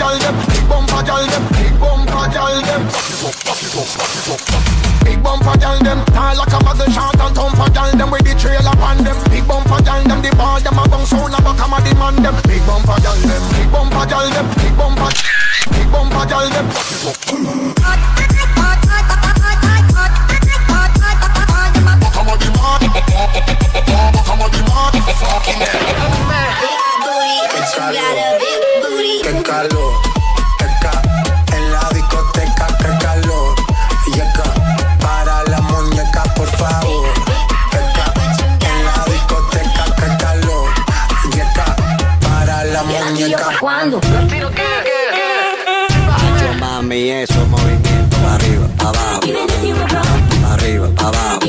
gal dem, big bumper gal dem, big bumper gal dem. Big bumper gal dem, tall like a muggle short and thumper gal dem with the trailer on them. Big bumper gal dem, the ball dem a bounce round a back a the man dem. Big bumper gal dem, big bumper gal dem, big bumper, big bumper gal dem. Calor, en la discoteca, qué calor. Y acá, para la muñeca, por favor. Qué ca en la discoteca, qué calor. Y acá, para la muñeca. Cuando Yo mami, eso movimiento arriba, abajo, arriba, abajo,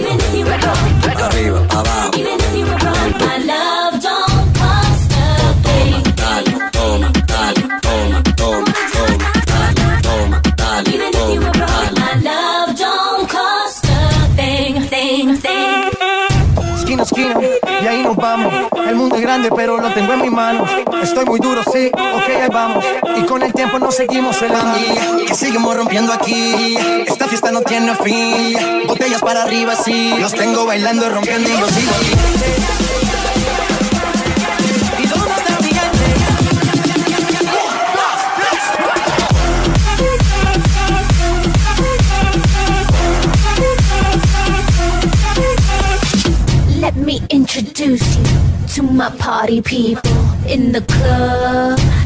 esquina a esquina y ahí nos vamos. El mundo es grande, pero lo tengo en mis manos. Estoy muy duro, sí, ok, ahí vamos. Y con el tiempo nos seguimos celebrando. que seguimos rompiendo aquí. Esta fiesta no tiene fin. Botellas para arriba, sí. Los tengo bailando, rompiendo y yo sigo aquí. Me introduce you to my party people in the club.